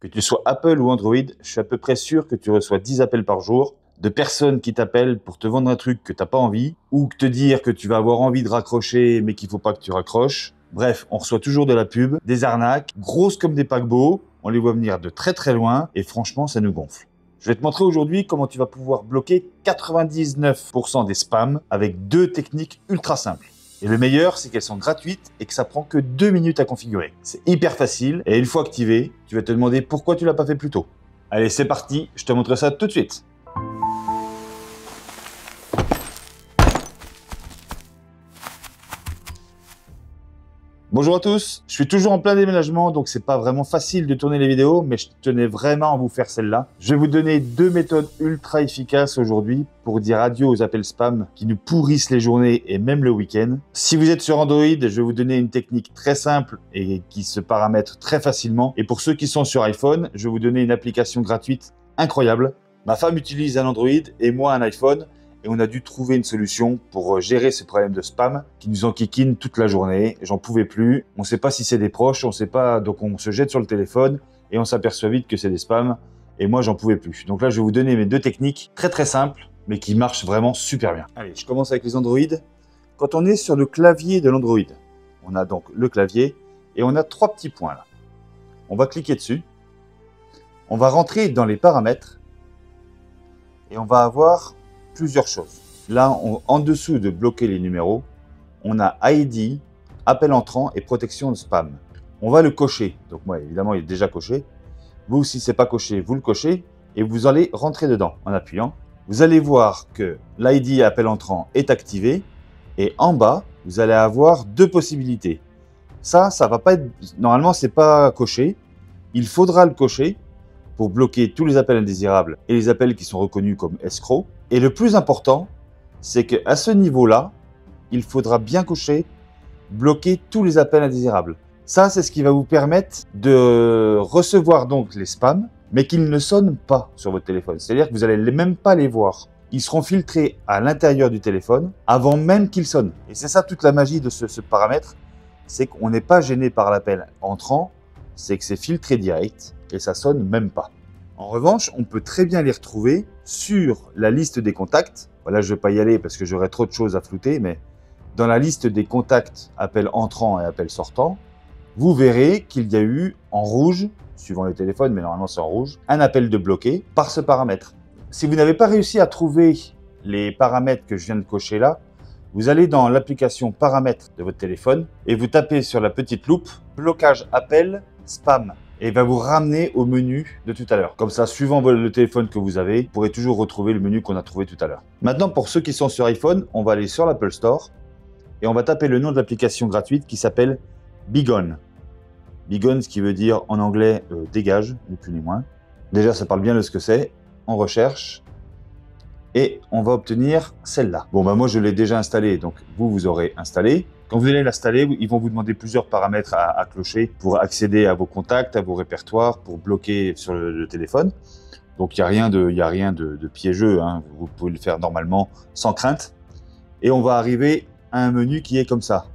Que tu sois Apple ou Android, je suis à peu près sûr que tu reçois 10 appels par jour de personnes qui t'appellent pour te vendre un truc que tu n'as pas envie ou te dire que tu vas avoir envie de raccrocher mais qu'il faut pas que tu raccroches. Bref, on reçoit toujours de la pub, des arnaques, grosses comme des paquebots, on les voit venir de très très loin et franchement ça nous gonfle. Je vais te montrer aujourd'hui comment tu vas pouvoir bloquer 99% des spams avec deux techniques ultra simples. Et le meilleur, c'est qu'elles sont gratuites et que ça prend que deux minutes à configurer. C'est hyper facile et une fois activé, tu vas te demander pourquoi tu l'as pas fait plus tôt. Allez, c'est parti, je te montre ça tout de suite. Bonjour à tous, je suis toujours en plein déménagement donc c'est pas vraiment facile de tourner les vidéos mais je tenais vraiment à vous faire celle-là. Je vais vous donner deux méthodes ultra efficaces aujourd'hui pour dire adieu aux appels spam qui nous pourrissent les journées et même le week-end. Si vous êtes sur Android, je vais vous donner une technique très simple et qui se paramètre très facilement. Et pour ceux qui sont sur iPhone, je vais vous donner une application gratuite incroyable. Ma femme utilise un Android et moi un iPhone et on a dû trouver une solution pour euh, gérer ce problème de spam qui nous enquiquine toute la journée. J'en pouvais plus. On ne sait pas si c'est des proches, on sait pas, donc on se jette sur le téléphone et on s'aperçoit vite que c'est des spams. Et moi, j'en pouvais plus. Donc là, je vais vous donner mes deux techniques très très simples, mais qui marchent vraiment super bien. Allez, je commence avec les Android. Quand on est sur le clavier de l'Android, on a donc le clavier et on a trois petits points là. On va cliquer dessus. On va rentrer dans les paramètres et on va avoir plusieurs choses. Là, en dessous de bloquer les numéros, on a ID, appel entrant et protection de spam. On va le cocher. Donc moi, évidemment, il est déjà coché. Vous, si c'est pas coché, vous le cochez et vous allez rentrer dedans en appuyant. Vous allez voir que l'ID appel entrant est activé et en bas, vous allez avoir deux possibilités. Ça, ça va pas être normalement c'est pas coché. Il faudra le cocher pour bloquer tous les appels indésirables et les appels qui sont reconnus comme escrocs. Et le plus important, c'est qu'à ce niveau-là, il faudra bien cocher bloquer tous les appels indésirables. Ça, c'est ce qui va vous permettre de recevoir donc les spams, mais qu'ils ne sonnent pas sur votre téléphone. C'est-à-dire que vous n'allez même pas les voir. Ils seront filtrés à l'intérieur du téléphone avant même qu'ils sonnent. Et c'est ça toute la magie de ce, ce paramètre, c'est qu'on n'est pas gêné par l'appel entrant, c'est que c'est filtré direct et ça sonne même pas. En revanche, on peut très bien les retrouver sur la liste des contacts. Voilà, je ne vais pas y aller parce que j'aurais trop de choses à flouter, mais dans la liste des contacts appels entrants et appels sortants, vous verrez qu'il y a eu en rouge, suivant le téléphone, mais normalement c'est en rouge, un appel de bloqué par ce paramètre. Si vous n'avez pas réussi à trouver les paramètres que je viens de cocher là, vous allez dans l'application paramètres de votre téléphone et vous tapez sur la petite loupe blocage appel spam et va vous ramener au menu de tout à l'heure. Comme ça, suivant le téléphone que vous avez, vous pourrez toujours retrouver le menu qu'on a trouvé tout à l'heure. Maintenant, pour ceux qui sont sur iPhone, on va aller sur l'Apple Store et on va taper le nom de l'application gratuite qui s'appelle Bigon. Bigon, ce qui veut dire en anglais euh, dégage, ni plus ni moins. Déjà, ça parle bien de ce que c'est. On recherche et on va obtenir celle-là. Bon, bah moi, je l'ai déjà installée, donc vous, vous aurez installé. Quand vous allez l'installer, ils vont vous demander plusieurs paramètres à, clocher pour accéder à vos contacts, à vos répertoires, pour bloquer sur le, téléphone. Donc il n'y a rien de, y a rien de, piégeux, hein. vous pouvez le faire normalement sans crainte. Et on va arriver à un menu qui est comme ça.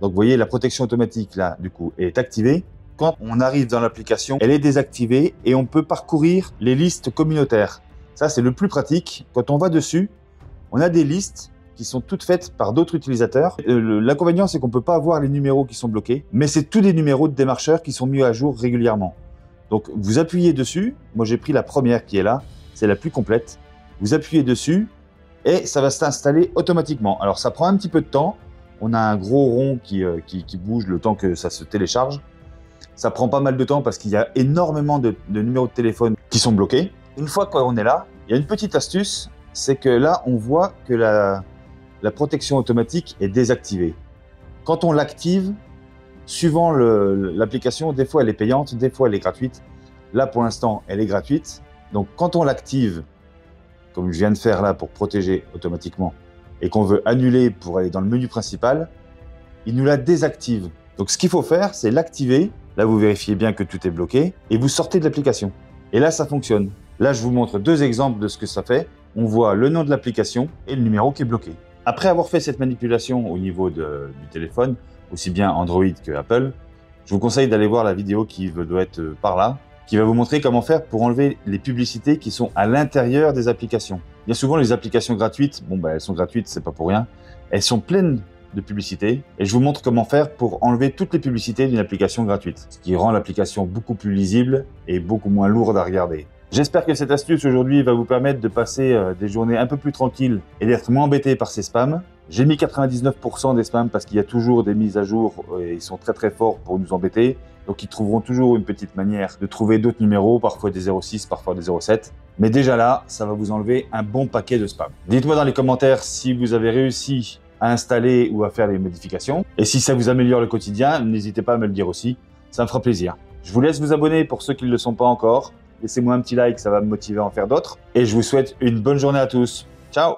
Donc vous voyez, la protection automatique là, du coup, est activée. Quand on arrive dans l'application, elle est désactivée et on peut parcourir les listes communautaires. Ça, c'est le plus pratique. Quand on va dessus, on a des listes qui sont toutes faites par d'autres utilisateurs. Euh, l'inconvénient, c'est qu'on ne peut pas avoir les numéros qui sont bloqués, mais c'est tous des numéros de démarcheurs qui sont mis à jour régulièrement. Donc, vous appuyez dessus. Moi, j'ai pris la première qui est là. C'est la plus complète. Vous appuyez dessus et ça va s'installer automatiquement. Alors, ça prend un petit peu de temps. On a un gros rond qui, euh, qui, bouge le temps que ça se télécharge. Ça prend pas mal de temps parce qu'il y a énormément de, de numéros de téléphone qui sont bloqués. Une fois qu'on est là, il y a une petite astuce, c'est que là, on voit que la, la protection automatique est désactivée. Quand on l'active, suivant l'application, des fois elle est payante, des fois elle est gratuite. Là, pour l'instant, elle est gratuite. Donc, quand on l'active, comme je viens de faire là pour protéger automatiquement, et qu'on veut annuler pour aller dans le menu principal, il nous la désactive. Donc, ce qu'il faut faire, c'est l'activer. Là, vous vérifiez bien que tout est bloqué et vous sortez de l'application. Et là, ça fonctionne. Là, je vous montre deux exemples de ce que ça fait. On voit le nom de l'application et le numéro qui est bloqué. Après avoir fait cette manipulation au niveau du téléphone, aussi bien Android que Apple, je vous conseille d'aller voir la vidéo qui doit être par là, qui va vous montrer comment faire pour enlever les publicités qui sont à l'intérieur des applications. Bien souvent, les applications gratuites, bon, bah, elles sont gratuites, c'est pas pour rien, elles sont pleines de publicités et je vous montre comment faire pour enlever toutes les publicités d'une application gratuite, ce qui rend l'application beaucoup plus lisible et beaucoup moins lourde à regarder. J'espère que cette astuce aujourd'hui va vous permettre de passer euh, des journées un peu plus tranquilles et d'être moins embêté par ces spams. J'ai mis 99% des spams parce qu'il y a toujours des mises à jour et ils sont très très forts pour nous embêter. Donc ils trouveront toujours une petite manière de trouver d'autres numéros, parfois des 06, parfois des 07. Mais déjà là, ça va vous enlever un bon paquet de spam. Dites-moi dans les commentaires si vous avez réussi à installer ou à faire les modifications. Et si ça vous améliore le quotidien, n'hésitez pas à me le dire aussi. Ça me fera plaisir. Je vous laisse vous abonner pour ceux qui ne le sont pas encore. Laissez-moi un petit like, ça va me motiver à en faire d'autres. Et je vous souhaite une bonne journée à tous. Ciao